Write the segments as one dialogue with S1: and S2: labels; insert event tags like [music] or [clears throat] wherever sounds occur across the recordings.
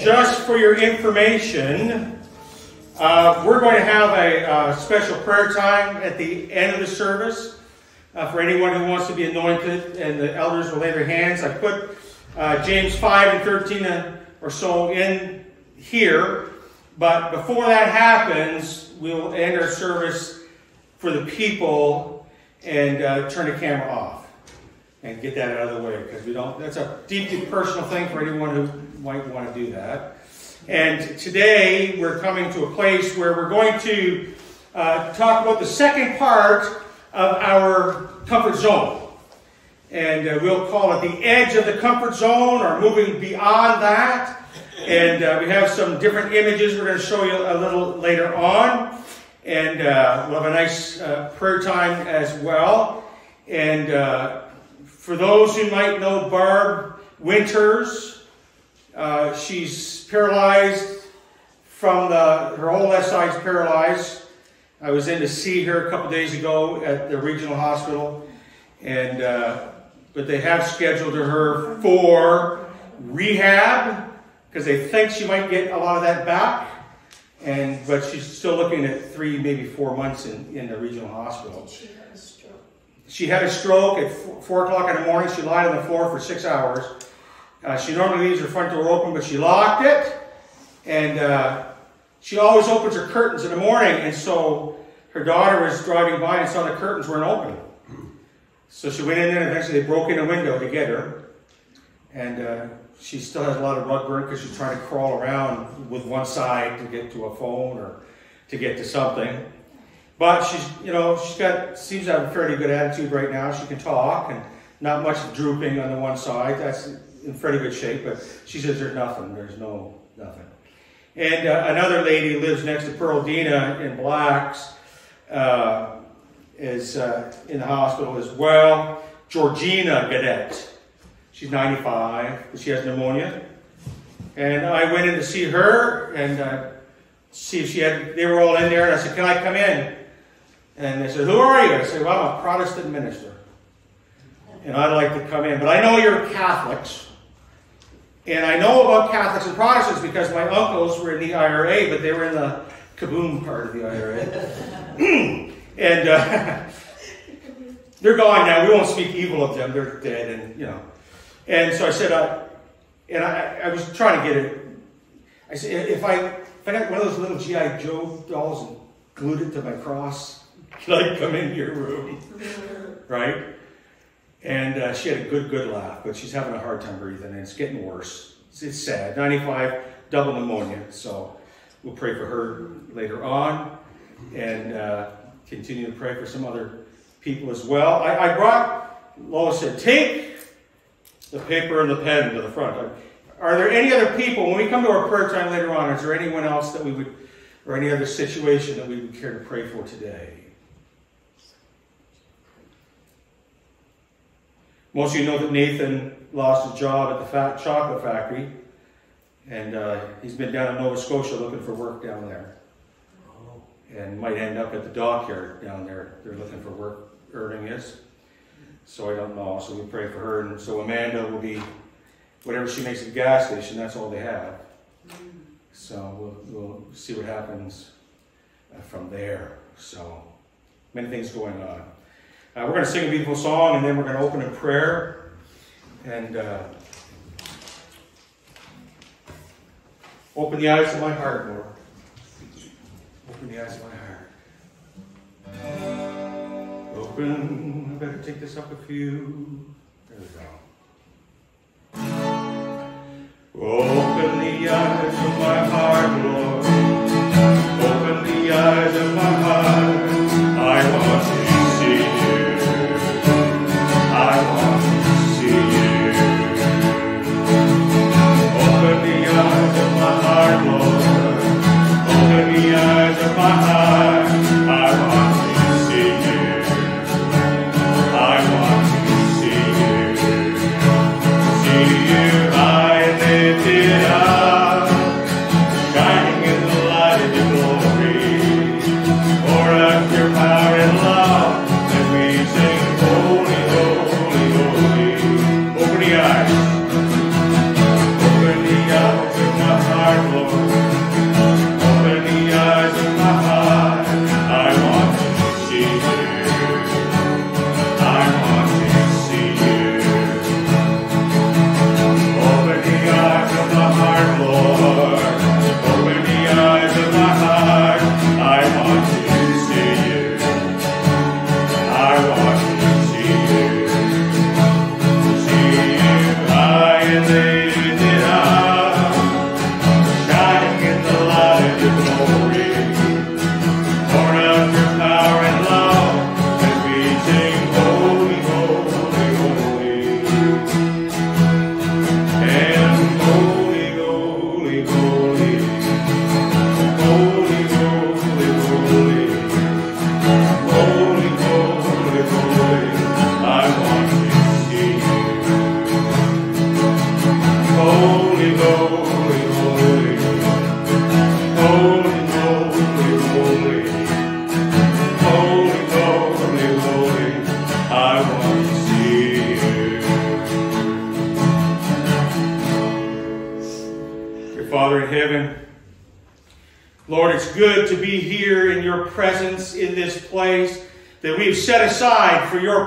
S1: Just for your information, uh, we're going to have a uh, special prayer time at the end of the service uh, for anyone who wants to be anointed, and the elders will lay their hands. I put uh, James 5 and 13 or so in here, but before that happens, we'll end our service for the people and uh, turn the camera off and get that out of the way because we don't. That's a deeply personal thing for anyone who might want to do that. And today we're coming to a place where we're going to uh, talk about the second part of our comfort zone. And uh, we'll call it the edge of the comfort zone or moving beyond that. And uh, we have some different images we're going to show you a little later on. And uh, we'll have a nice uh, prayer time as well. And uh, for those who might know Barb Winters, uh, she's paralyzed from the, her whole left side's paralyzed. I was in to see her a couple days ago at the regional hospital, and uh, but they have scheduled her for rehab because they think she might get a lot of that back. And but she's still looking at three, maybe four months in, in the regional hospital.
S2: She had a stroke.
S1: She had a stroke at four, four o'clock in the morning. She lied on the floor for six hours. Uh, she normally leaves her front door open, but she locked it, and uh, she always opens her curtains in the morning. And so her daughter was driving by and saw the curtains weren't open. So she went in there, and eventually they broke in a window to get her. And uh, she still has a lot of rug burn because she's trying to crawl around with one side to get to a phone or to get to something. But she's, you know, she's got, seems to have a fairly good attitude right now. She can talk and not much drooping on the one side. That's in fairly good shape, but she says there's nothing. There's no, nothing. And uh, another lady lives next to Pearl Dina in Blacks, uh, is uh, in the hospital as well. Georgina Gadet. She's 95, but she has pneumonia. And I went in to see her and uh, see if she had, they were all in there, and I said, Can I come in? And they said, Who are you? I said, Well, I'm a Protestant minister. And I'd like to come in. But I know you're Catholics. And I know about Catholics and Protestants because my uncles were in the IRA, but they were in the kaboom part of the IRA. [clears throat] and uh, [laughs] they're gone now. We won't speak evil of them. They're dead, and you know. And so I said, uh, and I, I was trying to get it. I said, if I if I got one of those little GI Joe dolls and glued it to my cross, [laughs] can I come into your room? [laughs] right? And uh, she had a good, good laugh, but she's having a hard time breathing, and it's getting worse. It's, it's sad. 95, double pneumonia. So we'll pray for her later on, and uh, continue to pray for some other people as well. I, I brought, Lois said, take the paper and the pen to the front. Are there any other people, when we come to our prayer time later on, is there anyone else that we would, or any other situation that we would care to pray for today? Most of you know that Nathan lost his job at the fat chocolate factory, and uh, he's been down in Nova Scotia looking for work down there, and might end up at the dockyard down there. They're looking for work. Irving is, so I don't know. So we pray for her, and so Amanda will be whatever she makes at the gas station. That's all they have. So we'll, we'll see what happens uh, from there. So many things going on. Uh, we're going to sing a beautiful song and then we're going to open in prayer. And uh, open the eyes of my heart, Lord. Open the eyes of my heart. Open, I better take this up a few. There we go. Open the eyes of my heart, Lord. Open the eyes of my heart. I want to see you. I want to see you. Open the eyes of my heart, Lord. Open the eyes of my heart.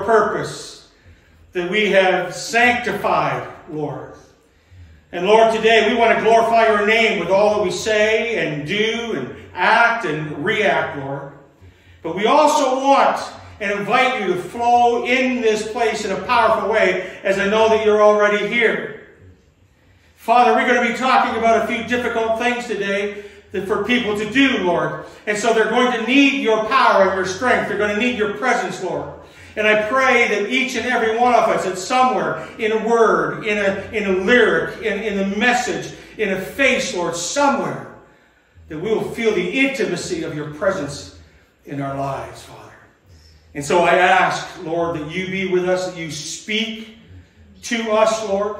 S1: Purpose, that we have sanctified, Lord. And Lord, today we want to glorify your name with all that we say and do and act and react, Lord. But we also want and invite you to flow in this place in a powerful way as I know that you're already here. Father, we're going to be talking about a few difficult things today for people to do, Lord. And so they're going to need your power and your strength. They're going to need your presence, Lord. And I pray that each and every one of us, at somewhere in a word, in a, in a lyric, in, in a message, in a face, Lord, somewhere, that we will feel the intimacy of your presence in our lives, Father. And so I ask, Lord, that you be with us, that you speak to us, Lord.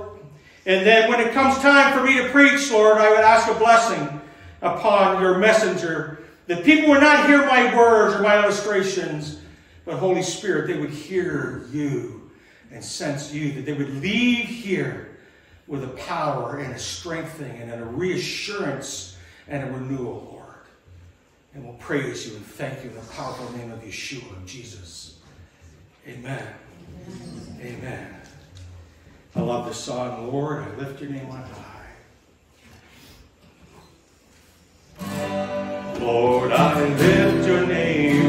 S1: And then when it comes time for me to preach, Lord, I would ask a blessing upon your messenger, that people would not hear my words or my illustrations, but Holy Spirit, they would hear you and sense you, that they would leave here with a power and a strengthening and a reassurance and a renewal, Lord. And we'll praise you and thank you in the powerful name of Yeshua, Jesus. Amen. Amen. Amen. I love this song, Lord. I lift your name on high. Lord, I lift your name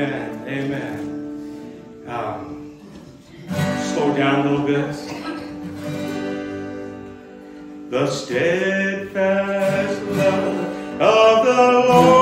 S1: Amen. Amen. Um, slow down a little bit. The steadfast love of the Lord.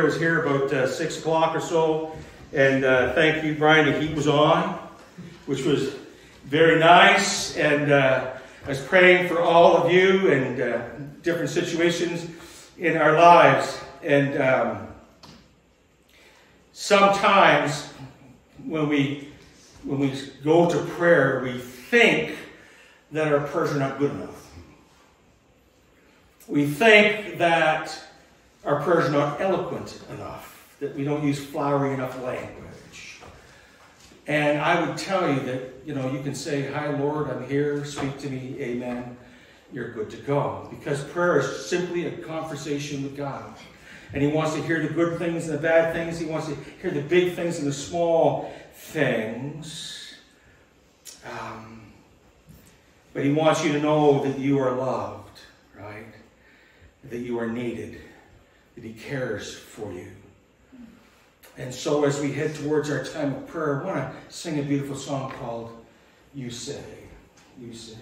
S1: I was here. About uh, six o'clock or so, and uh, thank you, Brian. The heat was on, which was very nice. And uh, I was praying for all of you and uh, different situations in our lives. And um, sometimes when we when we go to prayer, we think that our prayers are not good enough. We think that our prayers are not eloquent enough, that we don't use flowery enough language. And I would tell you that, you know, you can say, Hi, Lord, I'm here, speak to me, amen. You're good to go. Because prayer is simply a conversation with God. And He wants to hear the good things and the bad things. He wants to hear the big things and the small things. Um, but He wants you to know that you are loved, right? That you are needed, that He cares for you. And so, as we head towards our time of prayer, I want to sing a beautiful song called You Say. You Say.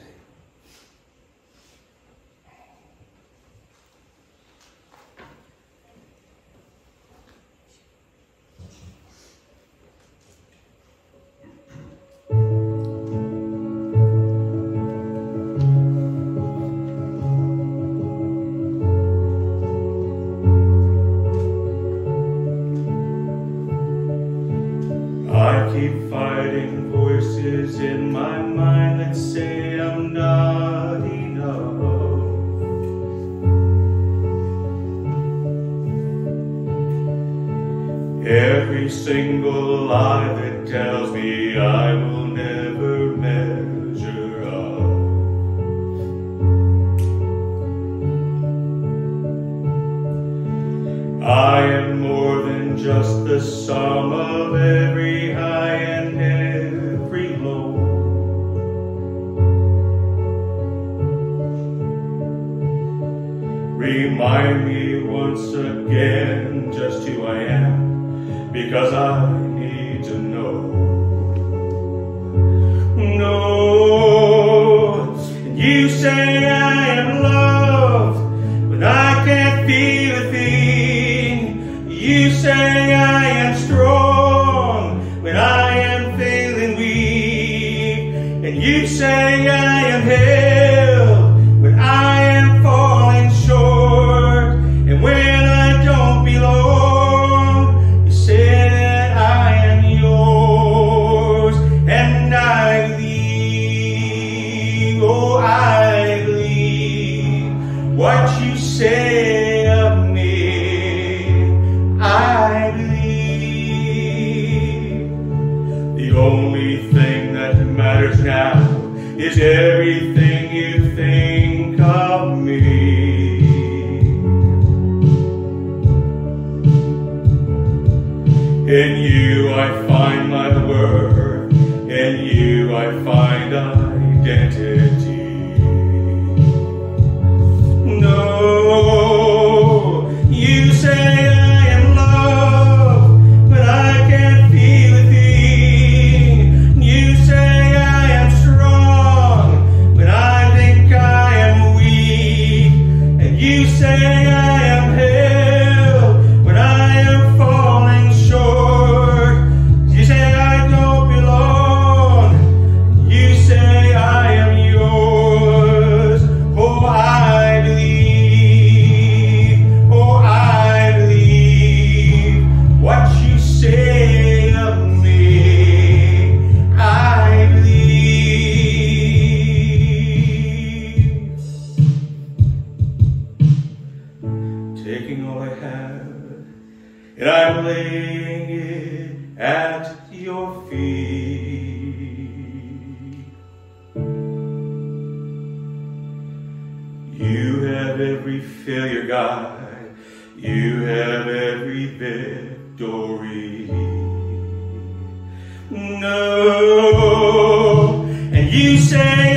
S1: And you say,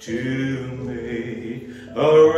S1: to make a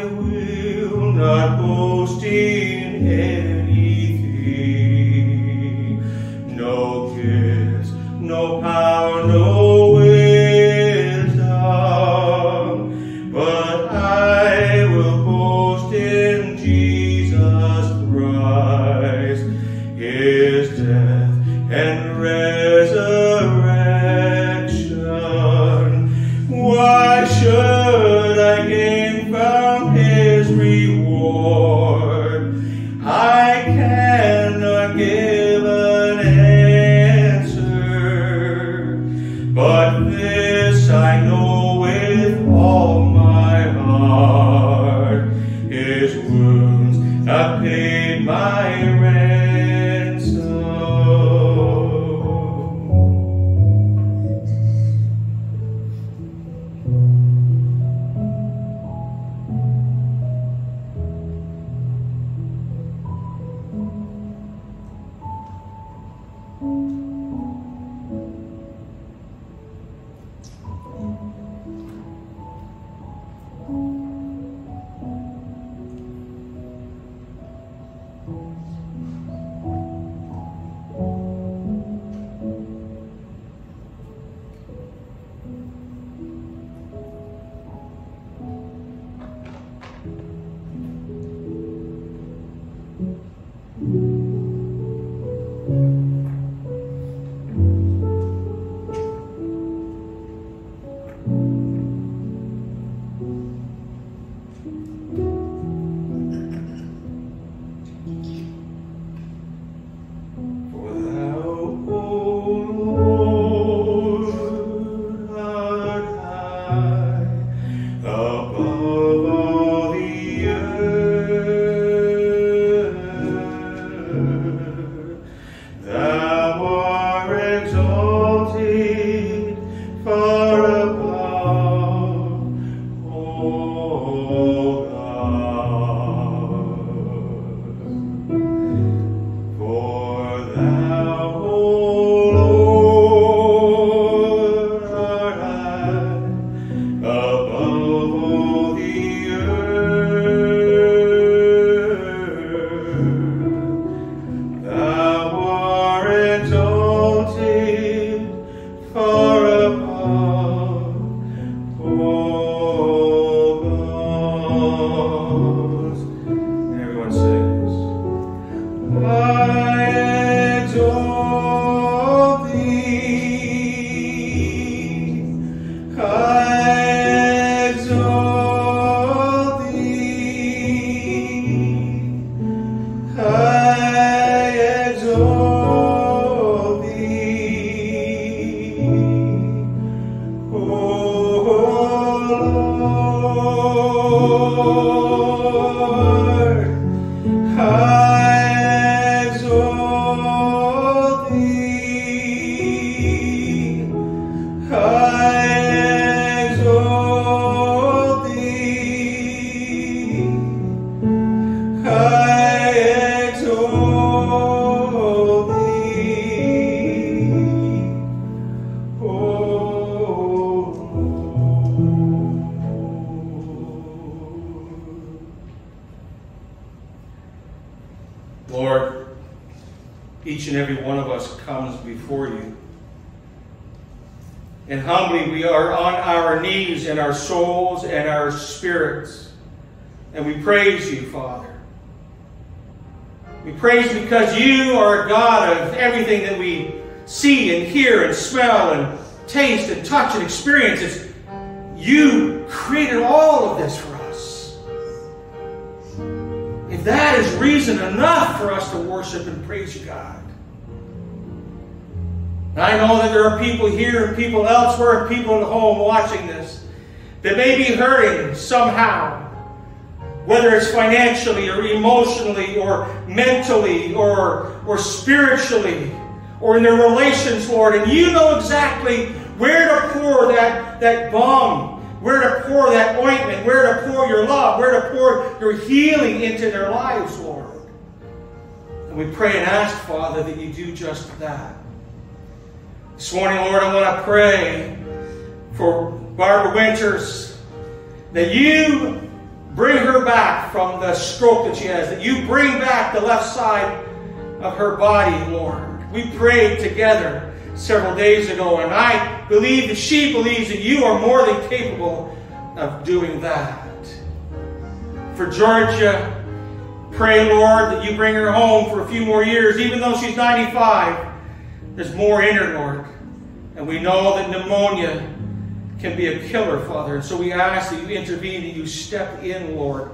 S1: I will not boast in him. Praise you, Father. We praise because you are a God of everything that we see and hear and smell and taste and touch and experience. It's, you created all of this us. That is reason enough for us to worship and praise God. I know that there are people here and people elsewhere and people at home watching this that may be hurting somehow whether it's financially or emotionally or mentally or, or spiritually or in their relations, Lord. And you know exactly where to pour that, that balm, where to pour that ointment, where to pour your love, where to pour your healing into their lives, Lord. And we pray and ask, Father, that you do just that. This morning, Lord, I want to pray for Barbara Winters that you Bring her back from the stroke that she has, that you bring back the left side of her body, Lord. We pray together several days ago, and I believe that she believes that you are more than capable of doing that. For Georgia, pray, Lord, that you bring her home for a few more years, even though she's 95. There's more in her, Lord. And we know that pneumonia can be a killer, Father. And so we ask that you intervene, that you step in, Lord,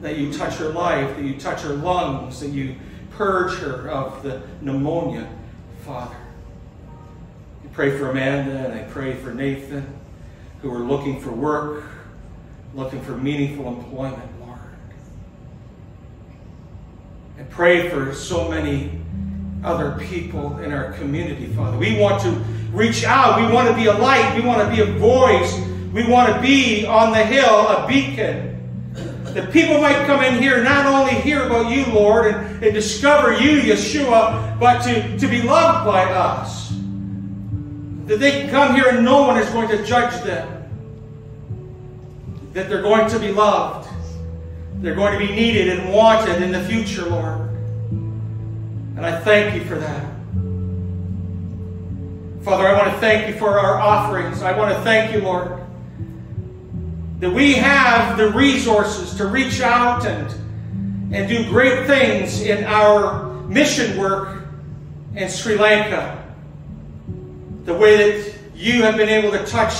S1: that you touch her life, that you touch her lungs, that you purge her of the pneumonia, Father. Pray for Amanda and I pray for Nathan, who are looking for work, looking for meaningful employment, Lord. I pray for so many other people in our community, Father. We want to reach out. We want to be a light. We want to be a voice. We want to be on the hill, a beacon That people might come in here, not only hear about you, Lord, and, and discover you, Yeshua, but to, to be loved by us. That they can come here and no one is going to judge them. That they're going to be loved. They're going to be needed and wanted in the future, Lord. And I thank you for that. Father, I want to thank you for our offerings. I want to thank you, Lord, that we have the resources to reach out and, and do great things in our mission work in Sri Lanka. The way that you have been able to touch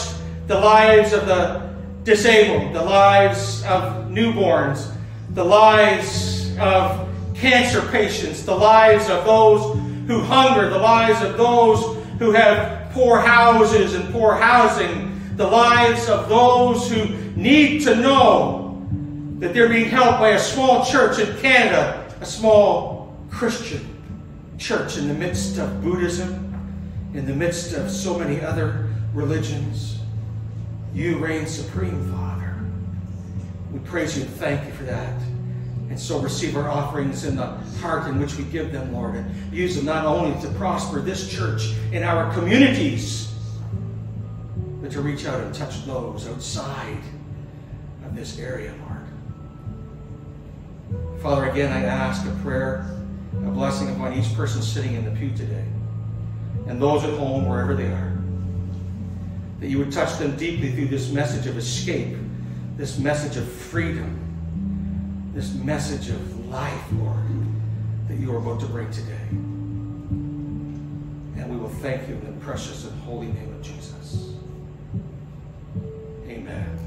S1: the lives of the disabled, the lives of newborns, the lives of cancer patients, the lives of those who hunger, the lives of those who have poor houses and poor housing, the lives of those who need to know that they're being helped by a small church in Canada, a small Christian church in the midst of Buddhism, in the midst of so many other religions. You reign supreme, Father. We praise you and thank you for that. And so receive our offerings in the heart in which we give them, Lord, and use them not only to prosper this church in our communities, but to reach out and touch those outside of this area, Lord. Father, again, I ask a prayer, a blessing upon each person sitting in the pew today, and those at home, wherever they are, that you would touch them deeply through this message of escape, this message of freedom this message of life, Lord, that you are about to bring today. And we will thank you in the precious and holy name of Jesus. Amen.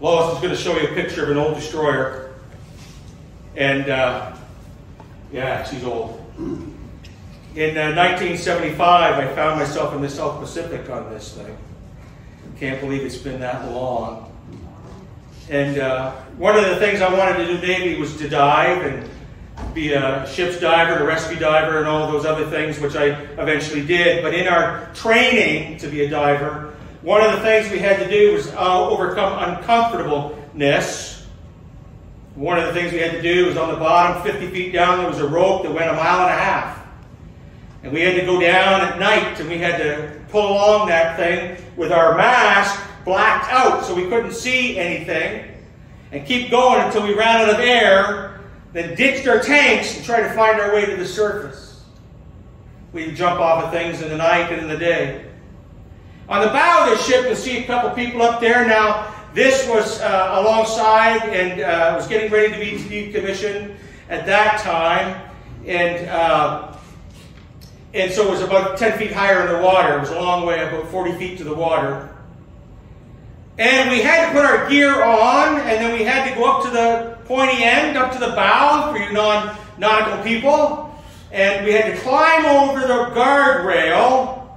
S1: Lois is going to show you a picture of an old destroyer. And, uh, yeah, she's old. In uh, 1975, I found myself in the South Pacific on this thing. Can't believe it's been that long. And uh, one of the things I wanted to do Navy was to dive and be a ship's diver, a rescue diver, and all those other things, which I eventually did. But in our training to be a diver, one of the things we had to do was uh, overcome uncomfortableness. One of the things we had to do was on the bottom, 50 feet down, there was a rope that went a mile and a half. And we had to go down at night and we had to pull along that thing with our mask blacked out so we couldn't see anything and keep going until we ran out of air, then ditched our tanks and tried to find our way to the surface. We'd jump off of things in the night and in the day. On the bow of the ship, you'll see a couple people up there. Now, this was uh, alongside and uh, was getting ready to be decommissioned at that time. And uh, and so it was about 10 feet higher in the water. It was a long way, about 40 feet to the water. And we had to put our gear on, and then we had to go up to the pointy end, up to the bow for you non-nautical people. And we had to climb over the guardrail,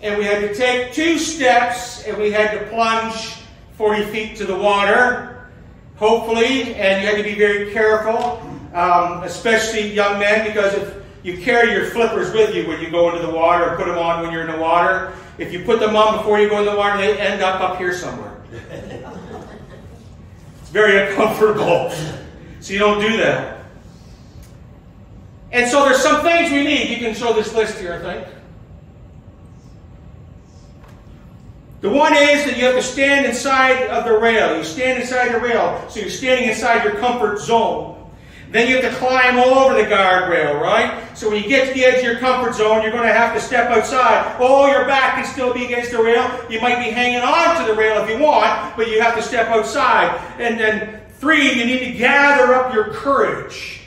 S1: and we had to take two steps, and we had to plunge 40 feet to the water, hopefully, and you have to be very careful, um, especially young men, because if you carry your flippers with you when you go into the water or put them on when you're in the water. If you put them on before you go in the water, they end up up here somewhere. it's very uncomfortable. So you don't do that. And so there's some things we need. You can show this list here, I think. The one is that you have to stand inside of the rail. You stand inside the rail, so you're standing inside your comfort zone. Then you have to climb all over the guardrail, right? So when you get to the edge of your comfort zone, you're going to have to step outside. Oh, your back can still be against the rail. You might be hanging on to the rail if you want, but you have to step outside. And then three, you need to gather up your courage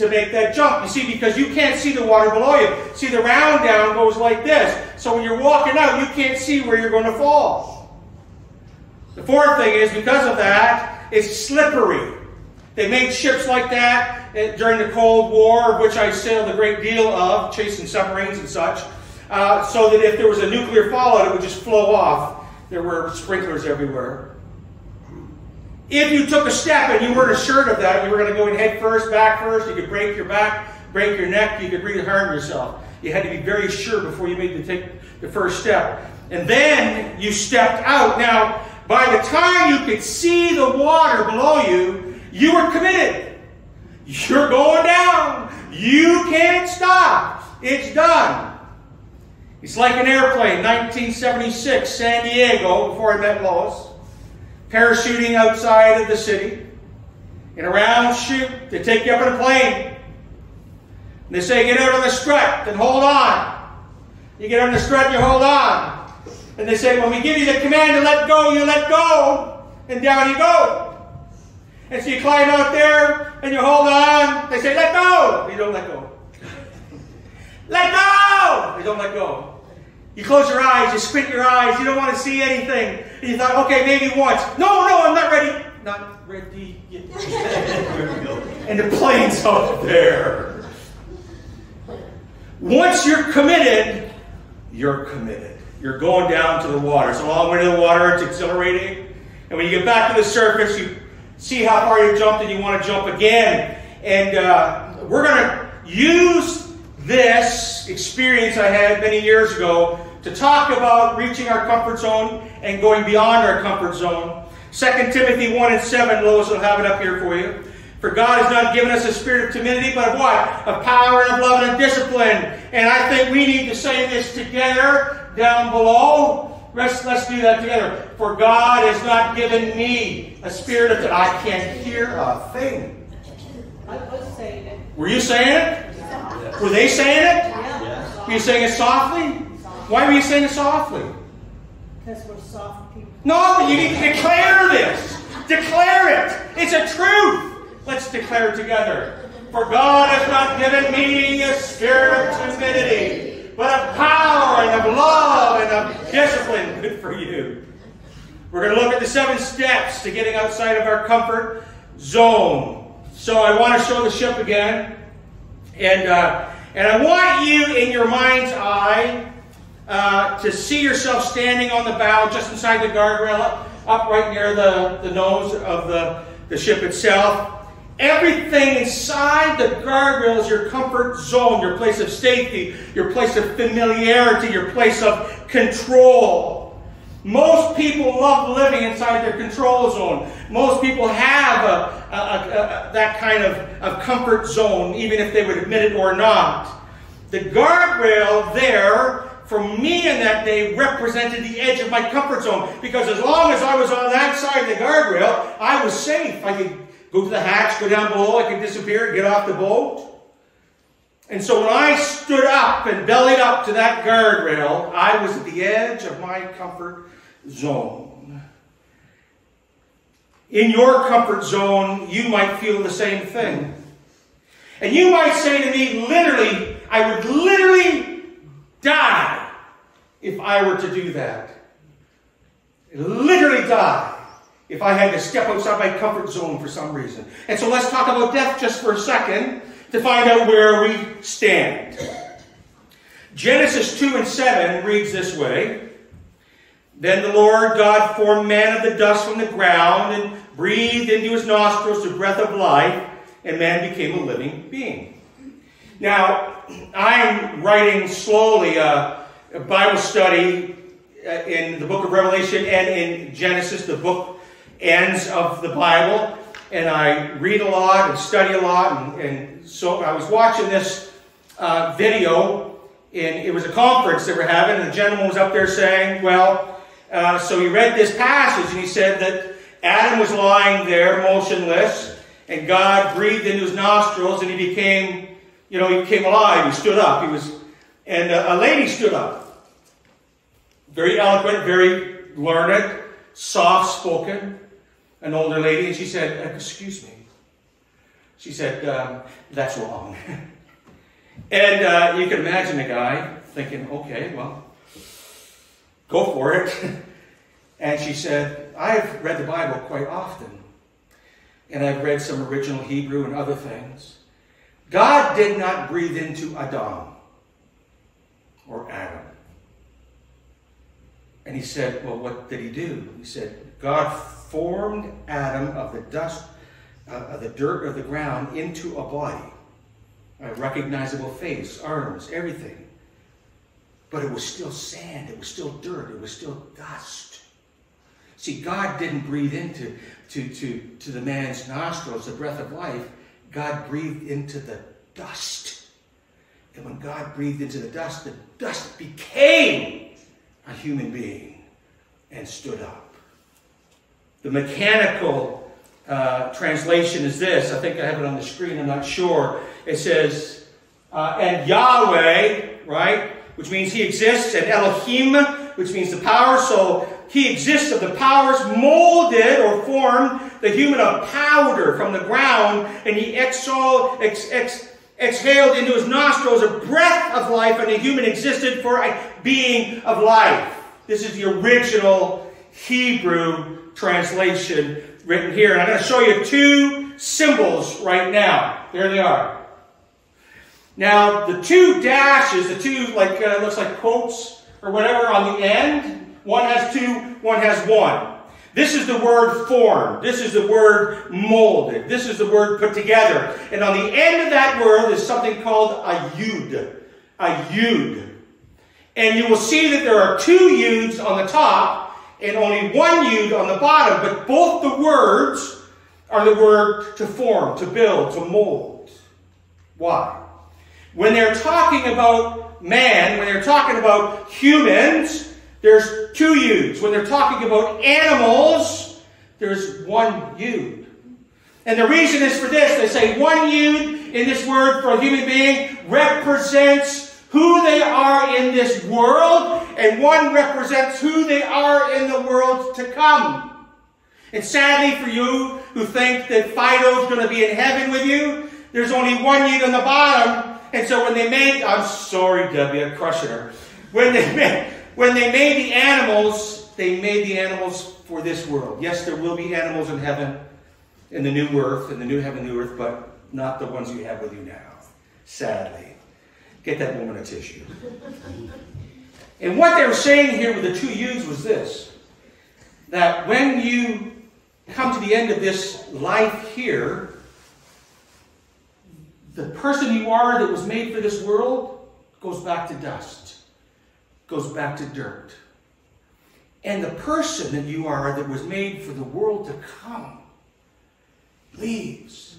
S1: to make that jump. You see, because you can't see the water below you. See, the round down goes like this. So when you're walking out, you can't see where you're going to fall. The fourth thing is, because of that, it's slippery. They made ships like that eh, during the Cold War, which I sailed a great deal of, chasing submarines and such, uh, so that if there was a nuclear fallout, it would just flow off. There were sprinklers everywhere. If you took a step and you weren't assured of that, you were going to go in head first, back first, you could break your back, break your neck, you could really harm yourself. You had to be very sure before you made the, take, the first step. And then you stepped out. Now, by the time you could see the water below you, you were committed. You're going down. You can't stop. It's done. It's like an airplane, 1976, San Diego, before I met Lois. Parachuting outside of the city. In a round chute, they take you up in a plane. And they say, get out on the strut and hold on. You get on the strut and you hold on. And they say, when we give you the command to let go, you let go. And down you go. And so you climb out there and you hold on. They say, let go. You don't let go. [laughs] let go. You don't let go. You close your eyes, you squint your eyes, you don't want to see anything. And you thought, okay, maybe once. No, no, I'm not ready. Not ready yet. [laughs] and the plane's up there. Once you're committed, you're committed. You're going down to the water. It's a long way to the water, it's exhilarating. And when you get back to the surface, you see how far you jumped and you want to jump again. And uh, we're going to use this experience I had many years ago to talk about reaching our comfort zone and going beyond our comfort zone. 2 Timothy 1 and 7, Lois will have it up here for you. For God has not given us a spirit of timidity, but of what? Of power and of love and of discipline. And I think we need to say this together down below. Let's, let's do that together. For God has not given me a spirit of I can't hear a thing.
S3: I was saying it.
S1: Were you saying it? Were they saying it?
S3: Yeah.
S1: Were you saying it softly? Why were you saying it softly?
S3: Because we're soft people.
S1: No, you need to declare this. Declare it. It's a truth. Let's declare it together. For God has not given me a spirit of timidity, but of power and of love and of discipline. Good for you. We're going to look at the seven steps to getting outside of our comfort zone. So I want to show the ship again. And, uh, and I want you in your mind's eye uh, to see yourself standing on the bow just inside the guardrail, up, up right near the, the nose of the, the ship itself. Everything inside the guardrail is your comfort zone, your place of safety, your place of familiarity, your place of control. Most people love living inside their control zone. Most people have a, a, a, that kind of, of comfort zone, even if they would admit it or not. The guardrail there for me in that day represented the edge of my comfort zone because as long as I was on that side of the guardrail, I was safe. I could go to the hatch, go down below, I could disappear, get off the boat. And so when I stood up and bellied up to that guardrail, I was at the edge of my comfort zone. In your comfort zone, you might feel the same thing. And you might say to me, literally, I would literally die if I were to do that. Literally die if I had to step outside my comfort zone for some reason. And so let's talk about death just for a second to find out where we stand. Genesis 2 and 7 reads this way Then the Lord God formed man of the dust from the ground and breathed into his nostrils the breath of life, and man became a living being. Now, I'm writing slowly a, a Bible study uh, in the book of Revelation and in Genesis, the book ends of the Bible. And I read a lot and study a lot. And, and so I was watching this uh, video, and it was a conference they were having, and the gentleman was up there saying, Well, uh, so he read this passage, and he said that Adam was lying there motionless, and God breathed into his nostrils, and he became you know, he came alive. He stood up. He was, and a, a lady stood up. Very eloquent, very learned, soft spoken, an older lady, and she said, Excuse me. She said, um, That's wrong. [laughs] and uh, you can imagine the guy thinking, Okay, well, go for it. [laughs] and she said, I've read the Bible quite often, and I've read some original Hebrew and other things. God did not breathe into Adam or Adam. And he said, Well, what did he do? He said, God formed Adam of the dust, uh, of the dirt of the ground, into a body, a recognizable face, arms, everything. but it was still sand, it was still dirt, it was still dust. See, God didn't breathe into to, to, to the man's nostrils the breath of life. God breathed into the dust. And when God breathed into the dust, the dust became a human being and stood up. The mechanical uh, translation is this. I think I have it on the screen, I'm not sure. It says, uh, and Yahweh, right, which means he exists, and Elohim, which means the power. So he exists of the powers, molded or formed the human of powder from the ground, and he exhaled, ex, ex, exhaled into his nostrils a breath of life, and the human existed for a being of life. This is the original Hebrew translation written here. And I'm going to show you two symbols right now. There they are. Now, the two dashes, the two, like, uh, looks like quotes or whatever on the end, one has two, one has one. This is the word formed. This is the word molded. This is the word put together. And on the end of that word is something called a yud. A yud. And you will see that there are two yuds on the top and only one yud on the bottom, but both the words are the word to form, to build, to mold. Why? When they're talking about man, when they're talking about humans, there's two yuds. When they're talking about animals, there's one yud. And the reason is for this. They say one yud in this word for a human being represents who they are in this world, and one represents who they are in the world to come. And sadly for you who think that Fido's going to be in heaven with yud, there's only one you on the bottom, and so when they made, I'm sorry, Debbie, I'm crushing her. When they [laughs] made, when they made the animals, they made the animals for this world. Yes, there will be animals in heaven, in the new earth, in the new heaven, new earth, but not the ones you have with you now. Sadly. Get that woman a tissue. and what they were saying here with the two yuds was this that when you come to the end of this life here, the person you are that was made for this world goes back to dust, goes back to dirt. And the person that you are that was made for the world to come leaves.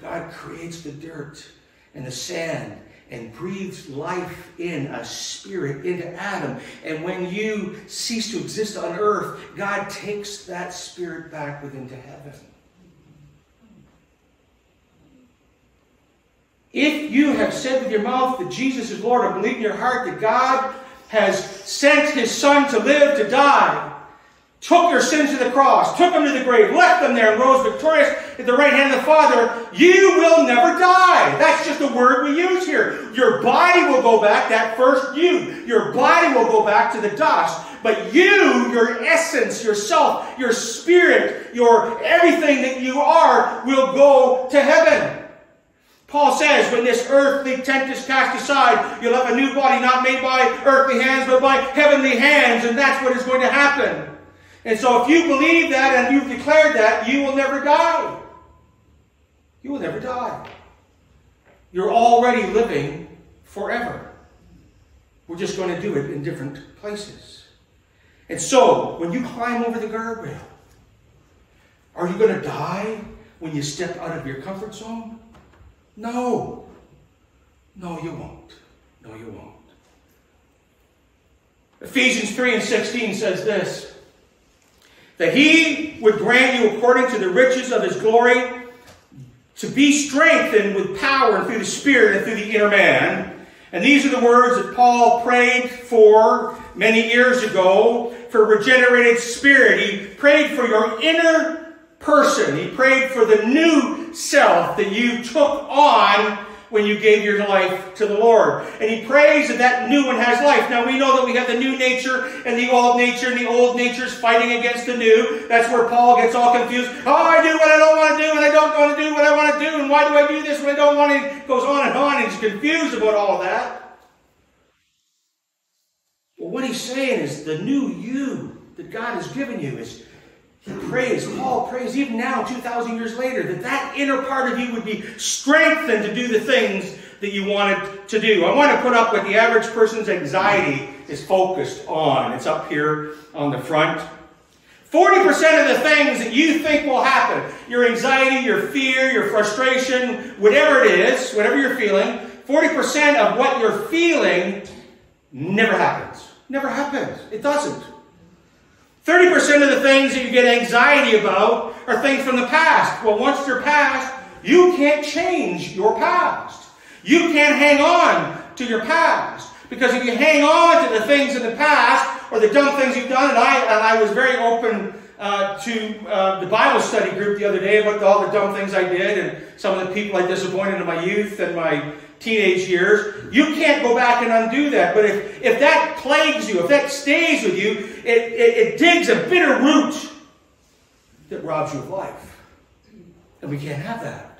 S1: God creates the dirt and the sand and breathes life in, a spirit into Adam. And when you cease to exist on earth, God takes that spirit back within to heaven. If you have said with your mouth that Jesus is Lord and believe in your heart that God has sent his Son to live, to die, took your sins to the cross, took them to the grave, left them there, and rose victorious at the right hand of the Father, you will never die. That's just a word we use here. Your body will go back, that first you, your body will go back to the dust. But you, your essence, yourself, your spirit, your everything that you are will go to heaven. Paul says, when this earthly tent is cast aside, you'll have a new body not made by earthly hands, but by heavenly hands, and that's what is going to happen. And so if you believe that and you've declared that, you will never die. You will never die. You're already living forever. We're just going to do it in different places. And so, when you climb over the guardrail, are you going to die when you step out of your comfort zone? No. No, you won't. No, you won't. Ephesians 3 and 16 says this that he would grant you according to the riches of his glory to be strengthened with power and through the Spirit and through the inner man. And these are the words that Paul prayed for many years ago for regenerated spirit. He prayed for your inner person. He prayed for the new self that you took on when you gave your life to the Lord. And he prays that that new one has life. Now we know that we have the new nature and the old nature, and the old nature is fighting against the new. That's where Paul gets all confused. Oh, I do what I don't want to do, and I don't want to do what I want to do, and why do I do this when I don't want to? He goes on and on, and he's confused about all that. Well, what he's saying is the new you that God has given you is he prays, Paul prays even now, 2,000 years later, that that inner part of you would be strengthened to do the things that you wanted to do. I want to put up what the average person's anxiety is focused on. It's up here on the front. 40% of the things that you think will happen, your anxiety, your fear, your frustration, whatever it is, whatever you're feeling, 40% of what you're feeling never happens. Never happens. It doesn't. 30% of the things that you get anxiety about are things from the past. Well, once they're past, you can't change your past. You can't hang on to your past. Because if you hang on to the things in the past or the dumb things you've done, and I, and I was very open uh, to uh, the Bible study group the other day about all the dumb things I did and some of the people I disappointed in my youth and my teenage years. You can't go back and undo that. But if, if that plagues you, if that stays with you, it, it, it digs a bitter root that robs you of life. And we can't have that.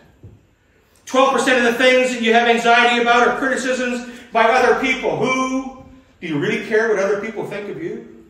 S1: 12% of the things that you have anxiety about are criticisms by other people. Who? Do you really care what other people think of you?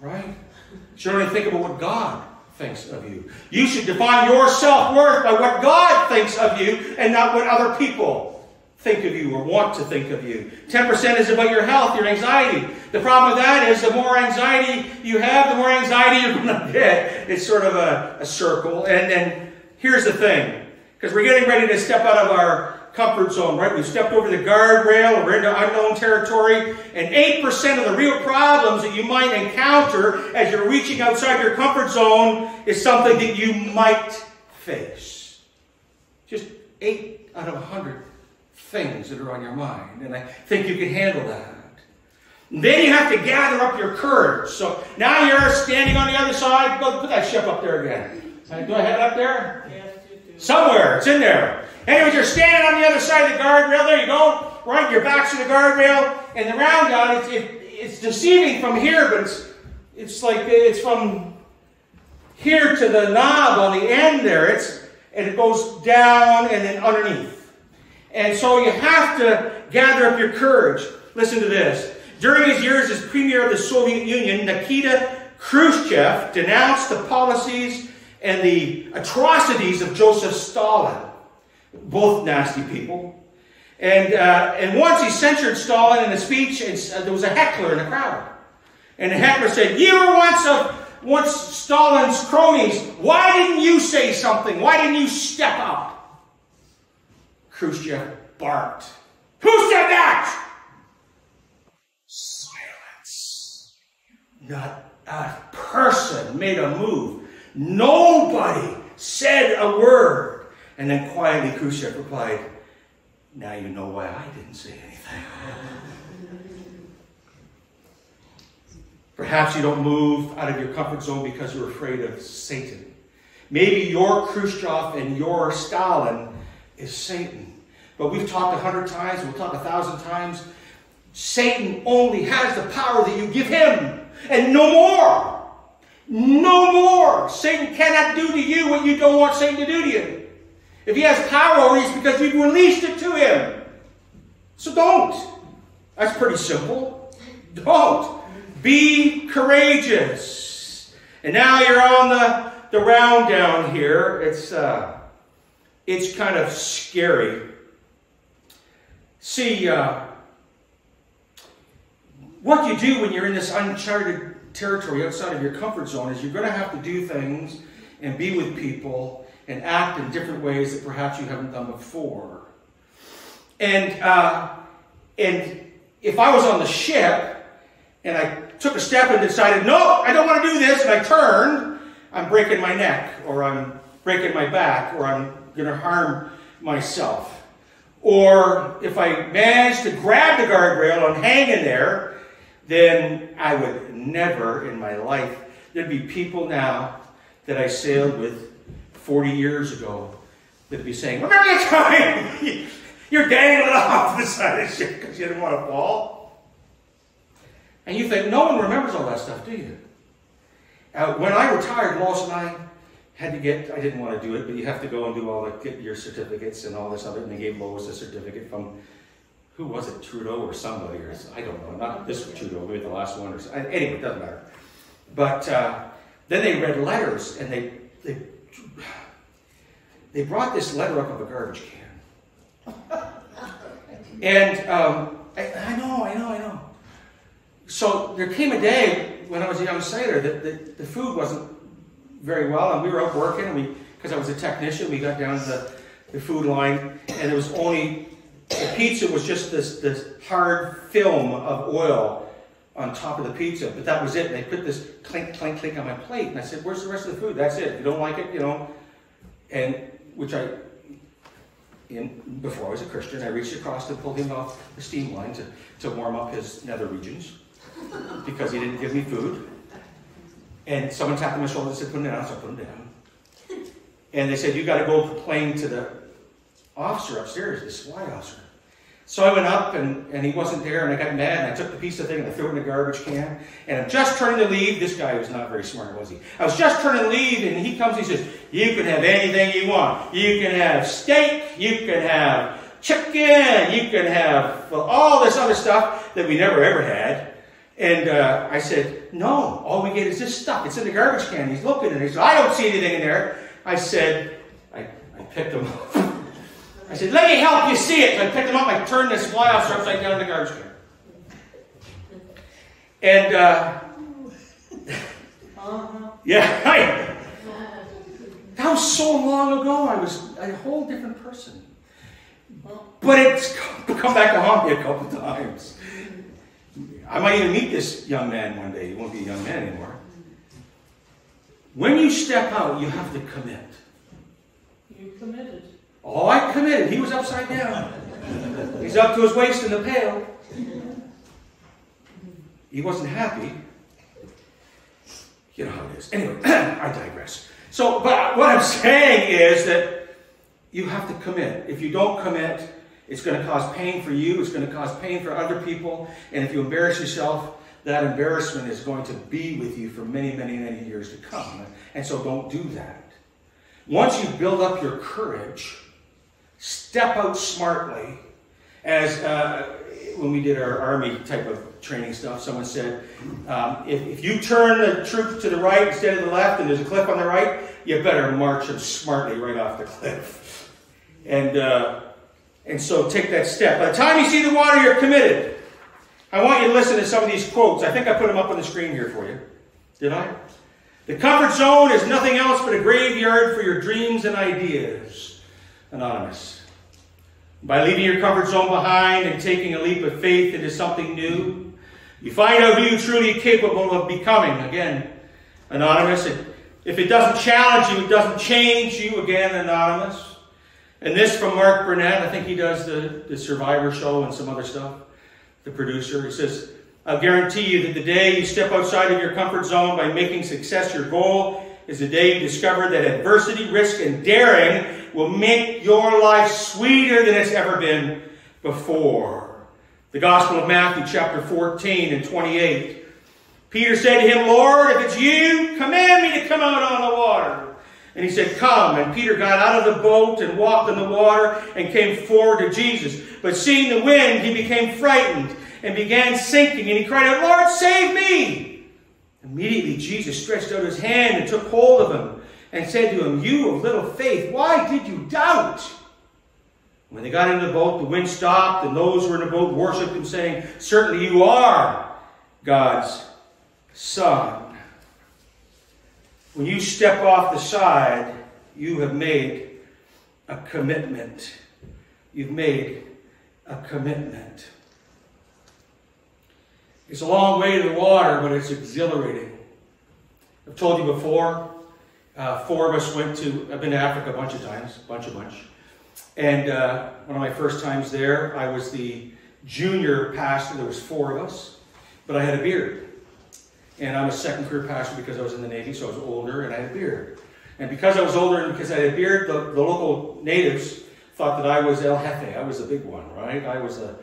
S1: Right? You should only think about what God thinks of you. You should define your self worth by what God thinks of you and not what other people think of you or want to think of you. 10% is about your health, your anxiety. The problem with that is the more anxiety you have, the more anxiety you're going [laughs] to get. It's sort of a, a circle. And then here's the thing because we're getting ready to step out of our comfort zone, right? We've stepped over the guardrail, we're into unknown territory, and 8% of the real problems that you might encounter as you're reaching outside your comfort zone is something that you might face. Just 8 out of 100 things that are on your mind, and I think you can handle that. then you have to gather up your courage. So now you're standing on the other side. Go put that ship up there again. Do I have it up there?
S3: Yes, you do.
S1: Somewhere. It's in there. Anyways, you're standing on the other side of the guardrail. There you go. Right, your back's to the guardrail, and the round down. It's, it, it's deceiving from here, but it's it's like it's from here to the knob on the end there. It's and it goes down and then underneath. And so you have to gather up your courage. Listen to this. During his years as premier of the Soviet Union, Nikita Khrushchev denounced the policies and the atrocities of Joseph Stalin. Both nasty people. And, uh, and once he censured Stalin in a speech, and uh, there was a heckler in the crowd. And the heckler said, You were once of once Stalin's cronies. Why didn't you say something? Why didn't you step up? Khrushchev barked. Who said that? Silence. Not a person made a move. Nobody said a word. And then quietly Khrushchev replied, Now you know why I didn't say anything. Perhaps you don't move out of your comfort zone because you're afraid of Satan. Maybe your Khrushchev and your Stalin is Satan. But we've talked a hundred times, we'll talk a thousand times. Satan only has the power that you give him, and no more. No more. Satan cannot do to you what you don't want Satan to do to you. If he has power over you, it's because you've released it to him. So don't. That's pretty simple. Don't. Be courageous. And now you're on the, the round down here. It's, uh, it's kind of scary. See, uh, what you do when you're in this uncharted territory outside of your comfort zone is you're going to have to do things and be with people and act in different ways that perhaps you haven't done before. And, uh, and if I was on the ship and I took a step and decided, no, I don't want to do this, and I turned, I'm breaking my neck, or I'm breaking my back, or I'm going to harm myself. Or if I managed to grab the guardrail and hang in there, then I would never in my life, there'd be people now that I sailed with 40 years ago that'd be saying, Remember that time? You're dangling off the side of the ship because you didn't want to fall. And you think, no one remembers all that stuff, do you? Uh, when I retired, Lois and I had to get, I didn't want to do it, but you have to go and do all the, get your certificates and all this other, and they gave Lois a certificate from, who was it, Trudeau or somebody, or I don't know, not this Trudeau, maybe the last one, or something. anyway, it doesn't matter. But uh, then they read letters, and they, they, they brought this letter up of a garbage can. And um, I, I know, I know, I know. So there came a day when I was a young sailor that the, the food wasn't very well, and we were out working, and we, because I was a technician, we got down to the, the food line, and it was only, the pizza was just this, this hard film of oil on top of the pizza, but that was it. They put this clink, clink, clink on my plate, and I said, "Where's the rest of the food? That's it. If you don't like it, you know." And which I, in before I was a Christian, I reached across and pulled him off the steam line to, to warm up his nether regions because he didn't give me food. And someone tapped on my shoulder and said, "Put him down." So I put him down. And they said, "You got to go complain to the officer upstairs, the supply officer." So I went up and, and he wasn't there and I got mad and I took the piece of thing and I threw it in the garbage can. And I'm just turning to leave. This guy was not very smart, was he? I was just turning to leave and he comes and he says, You can have anything you want. You can have steak. You can have chicken. You can have well, all this other stuff that we never ever had. And uh, I said, No, all we get is this stuff. It's in the garbage can. He's looking and he said, I don't see anything in there. I said, I, I picked him up. [laughs] I said, let me help you see it. So I picked him up, I turned this fly off, officer upside down in the garbage can. And, uh, [laughs] yeah, [laughs] I, that was so long ago. I was a whole different person. But it's come back to haunt me a couple times. I might even meet this young man one day. He won't be a young man anymore. When you step out, you have to commit.
S3: You committed.
S1: Oh, I committed. He was upside down. He's up to his waist in the pail. He wasn't happy. You know how it is. Anyway, [clears throat] I digress. So, but what I'm saying is that you have to commit. If you don't commit, it's going to cause pain for you, it's going to cause pain for other people, and if you embarrass yourself, that embarrassment is going to be with you for many, many, many years to come. And so don't do that. Once you build up your courage, step out smartly. As uh, when we did our army type of training stuff, someone said, um, if, if you turn the troops to the right instead of the left and there's a cliff on the right, you better march them smartly right off the cliff. And, uh, and so take that step. By the time you see the water, you're committed. I want you to listen to some of these quotes. I think I put them up on the screen here for you. Did I? The comfort zone is nothing else but a graveyard for your dreams and ideas. Anonymous. By leaving your comfort zone behind and taking a leap of faith into something new, you find out who you're truly capable of becoming. Again, Anonymous. If it doesn't challenge you, it doesn't change you. Again, Anonymous. And this from Mark Burnett. I think he does the, the Survivor show and some other stuff. The producer. He says, I'll guarantee you that the day you step outside of your comfort zone by making success your goal is the day you discover that adversity, risk, and daring will make your life sweeter than it's ever been before. The Gospel of Matthew, chapter 14 and 28. Peter said to him, Lord, if it's you, command me to come out on the water. And he said, Come. And Peter got out of the boat and walked in the water and came forward to Jesus. But seeing the wind, he became frightened and began sinking. And he cried out, Lord, save me! Immediately Jesus stretched out his hand and took hold of him and said to him, You of little faith, why did you doubt? When they got into the boat, the wind stopped, and those who were in the boat worshipped him, saying, Certainly you are God's Son. When you step off the side, you have made a commitment. You've made a commitment. It's a long way to the water, but it's exhilarating. I've told you before, uh, four of us went to, I've been to Africa a bunch of times, bunch, a bunch. And uh, one of my first times there, I was the junior pastor. There was four of us, but I had a beard. And I'm a second career pastor because I was in the Navy, so I was older and I had a beard. And because I was older and because I had a beard, the, the local natives thought that I was El Jefe. I was the big one, right? I was a,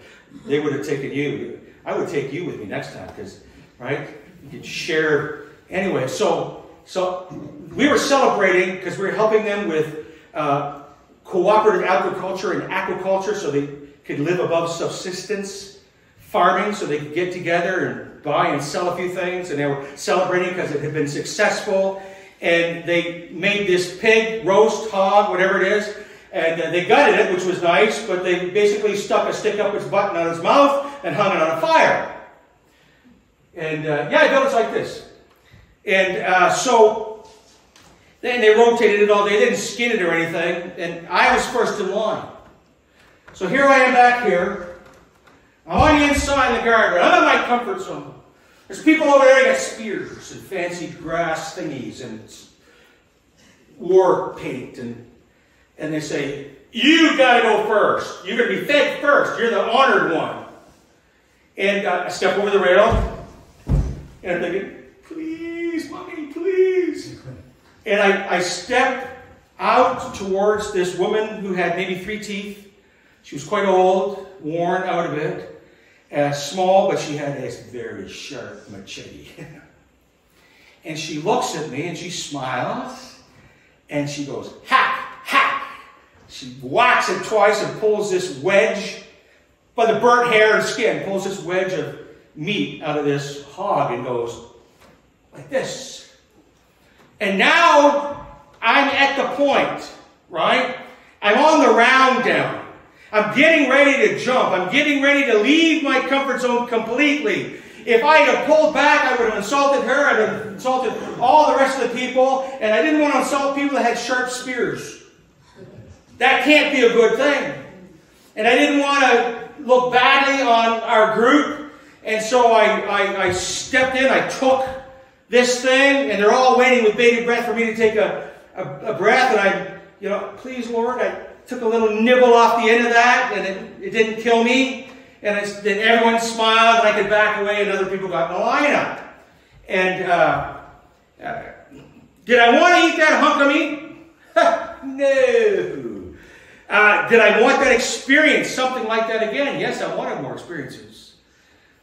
S1: they would have taken you. I would take you with me next time because, right? You could share. Anyway, so so we were celebrating because we were helping them with uh, cooperative agriculture and aquaculture so they could live above subsistence farming so they could get together and buy and sell a few things. And they were celebrating because it had been successful. And they made this pig, roast, hog, whatever it is, And uh, they gutted it, which was nice, but they basically stuck a stick up its butt on its mouth and hung it on a fire. And uh, yeah, I built it like this. And uh, so then they rotated it all. day. They didn't skin it or anything. And I was first in line. So here I am back here. I'm on the inside of the guardrail. I'm in my comfort zone. There's people over there that got spears and fancy grass thingies and war paint and and they say, You gotta go first. You're gonna be fed first. You're the honored one. And uh, I step over the rail and I'm thinking, please, mommy, please. And I, I step out towards this woman who had maybe three teeth. She was quite old, worn out of it, uh, small, but she had this very sharp machete. [laughs] and she looks at me and she smiles and she goes, hack, hack. She whacks it twice and pulls this wedge by the burnt hair and skin, pulls this wedge of meat out of this hog and goes like this. And now I'm at the point, right? I'm on the round down. I'm getting ready to jump. I'm getting ready to leave my comfort zone completely. If I had pulled back, I would have insulted her. I'd have insulted all the rest of the people. And I didn't want to insult people that had sharp spears. That can't be a good thing. And I didn't want to look badly on our group. And so I, I, I stepped in, I took this thing, and they're all waiting with bated breath for me to take a, a, a breath. And I, you know, please, Lord, I took a little nibble off the end of that, and it, it didn't kill me. And then everyone smiled, and I could back away, and other people got in the lineup. And uh, uh, did I want to eat that hunk of meat? [laughs] no. Uh, did I want that experience, something like that again? Yes, I wanted more experiences.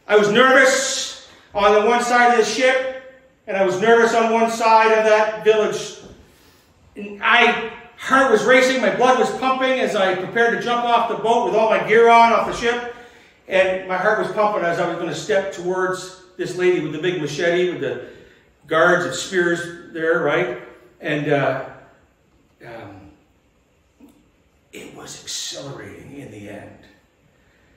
S1: I was nervous on the one side of the ship, and I was nervous on one side of that village. And I heart was racing, my blood was pumping as I prepared to jump off the boat with all my gear on off the ship. And my heart was pumping as I was going to step towards this lady with the big machete with the guards and spears there, right? And uh, um, it was exhilarating in the end.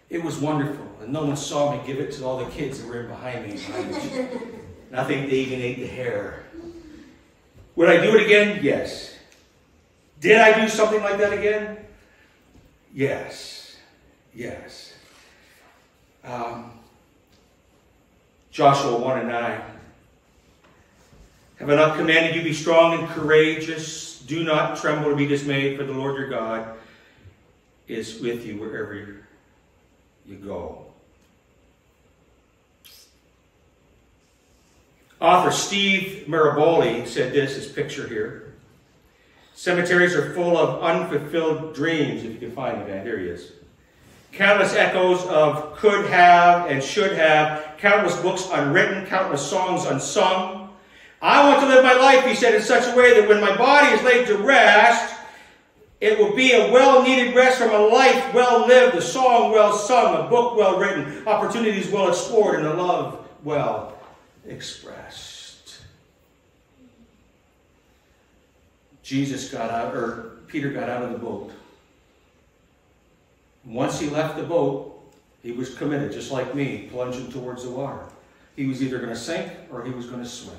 S1: It was wonderful. And no one saw me give it to all the kids that were in behind me. [laughs] and I think they even ate the hair. Would I do it again? Yes. Did I do something like that again? Yes. Yes. Um, Joshua 1 and 9. Have I not commanded you be strong and courageous? Do not tremble or be dismayed, for the Lord your God is with you wherever you go. Author Steve Maraboli said this, his picture here. Cemeteries are full of unfulfilled dreams, if you can find it. There he is. Countless echoes of could have and should have, countless books unwritten, countless songs unsung. I want to live my life, he said, in such a way that when my body is laid to rest, it will be a well-needed rest from a life well lived, a song well sung, a book well written, opportunities well explored, and a love well expressed. Jesus got out, or Peter got out of the boat. Once he left the boat, he was committed, just like me, plunging towards the water. He was either going to sink or he was going to swim.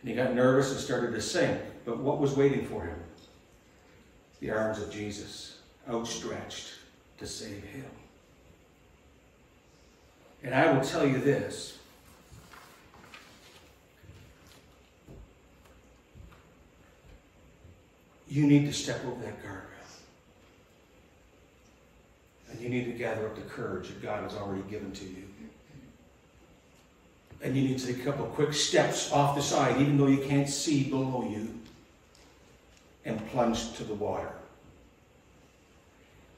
S1: And he got nervous and started to sink. But what was waiting for him? The arms of Jesus, outstretched to save him. And I will tell you this you need to step over that guardrail. And you need to gather up the courage that God has already given to you. And you need to take a couple quick steps off the side, even though you can't see below you, and plunge to the water.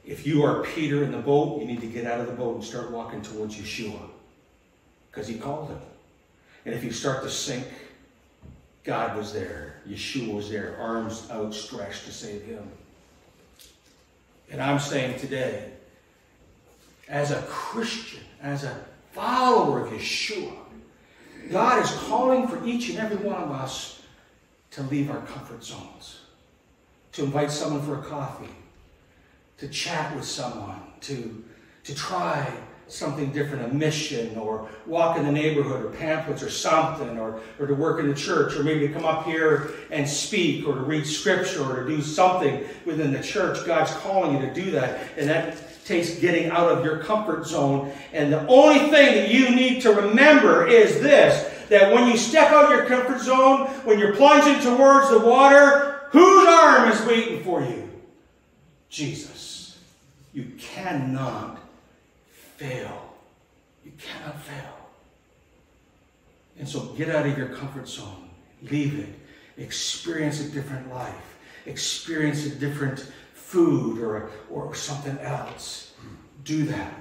S1: If you are Peter in the boat, you need to get out of the boat and start walking towards Yeshua. Because he called him. And if you start to sink, God was there. Yeshua was there, arms outstretched to save him. And I'm saying today, as a Christian, as a follower of Yeshua, God is calling for each and every one of us to leave our comfort zones, to invite someone for a coffee, to chat with someone, to, to try something different, a mission, or walk in the neighborhood, or pamphlets, or something, or, or to work in the church, or maybe to come up here and speak, or to read scripture, or to do something within the church. God's calling you to do that. And that takes getting out of your comfort zone. And the only thing that you need to remember is this that when you step out of your comfort zone, when you're plunging towards the water, whose arm is waiting for you? Jesus. You cannot fail. You cannot fail. And so get out of your comfort zone. Leave it. Experience a different life. Experience a different food or, or something else. Do that.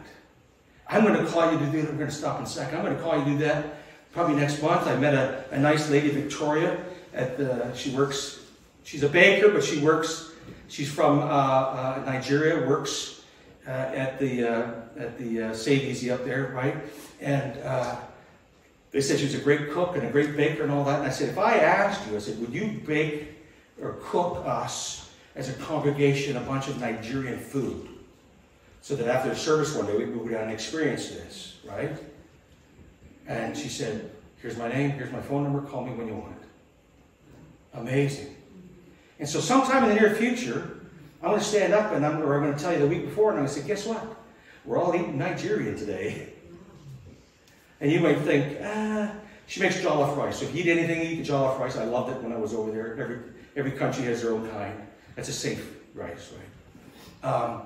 S1: I'm going to call you to do that. We're going to stop in a second. I'm going to call you to do that probably next month. I met a, a nice lady, Victoria, at the, she works, she's a banker, but she works, she's from uh, uh, Nigeria, works uh, at the, uh, at the uh, Save Easy up there, right? And uh, they said she was a great cook and a great baker and all that. And I said, if I asked you, I said, would you bake or cook us as a congregation a bunch of Nigerian food? So that after the service one day, we would go down and experience this, right? And she said, here's my name, here's my phone number, call me when you want it. Amazing. And so sometime in the near future, I'm going to stand up and I'm, or I'm going to tell you the week before, and I'm going to say, guess what? We're all eating Nigerian today. [laughs] And you might think, ah, she makes jollof rice. So if you eat anything, eat the jollof rice. I loved it when I was over there. Every, every country has their own kind. That's a safe rice, right? Um,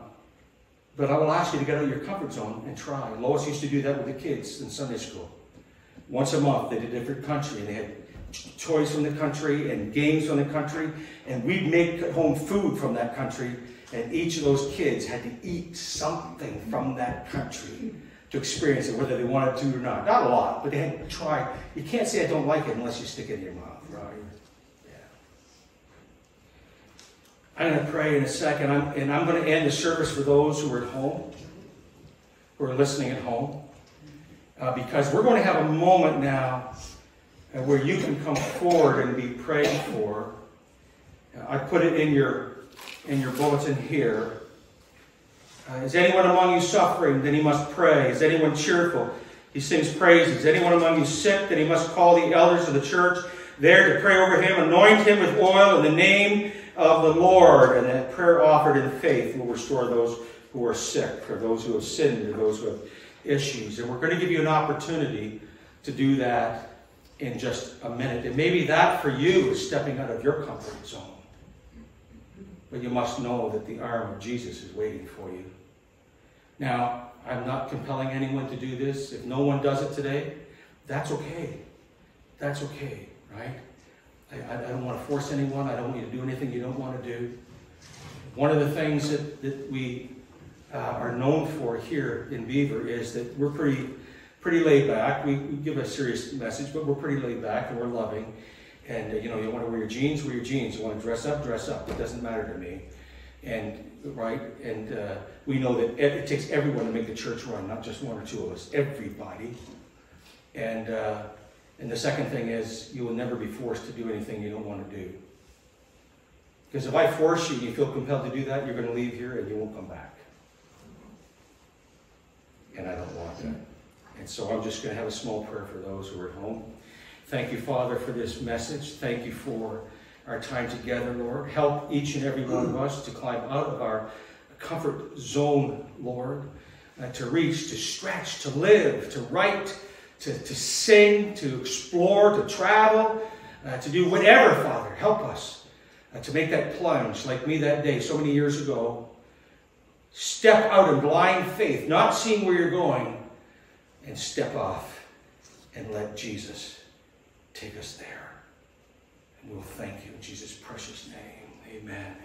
S1: but I will ask you to get out of your comfort zone and try. Lois used to do that with the kids in Sunday school. Once a month, they did a different country, and they had toys from the country and games from the country, and we'd make home food from that country, and each of those kids had to eat something from that country to experience it, whether they wanted to or not. Not a lot, but they had to try. You can't say I don't like it unless you stick it in your mouth, right? Yeah. I'm going to pray in a second, I'm, and I'm going to end the service for those who are at home, who are listening at home, uh, because we're going to have a moment now where you can come forward and be prayed for. I put it in your in your bulletin here. Uh, is anyone among you suffering? Then he must pray. Is anyone cheerful? He sings praises. Is anyone among you sick? Then he must call the elders of the church there to pray over him, anoint him with oil in the name of the Lord. And that prayer offered in faith will restore those who are sick, or those who have sinned, or those who have issues. And we're going to give you an opportunity to do that in just a minute. And maybe that for you is stepping out of your comfort zone. But you must know that the arm of Jesus is waiting for you. Now, I'm not compelling anyone to do this. If no one does it today, that's okay. That's okay, right? I, I don't want to force anyone. I don't want you to do anything you don't want to do. One of the things that, that we uh, are known for here in Beaver is that we're pretty, pretty laid back. We, we, give a serious message, but we're pretty laid back and we're loving. And uh, you know, you want to wear your jeans, wear your jeans. You want to dress up, dress up. It doesn't matter to me. And right, and uh, we know that it, takes everyone to make the church run, not just one or two of us. Everybody. And uh, and the second thing is, you will never be forced to do anything you don't want to do. Because if I force you and you feel compelled to do that, you're going to leave here and you won't come back and I don't want that. And so I'm just going to have a small prayer for those who are at home. Thank you, Father, for this message. Thank you for our time together, Lord. Help each and every one of us to climb out of our comfort zone, Lord, uh, to reach, to stretch, to live, to write, to, to sing, to explore, to travel, uh, to do whatever, Father. Help us uh, to make that plunge like me that day so many years ago Step out in blind faith, not seeing where you're going, and step off and let Jesus take us there. And we'll thank you in Jesus' precious name. Amen.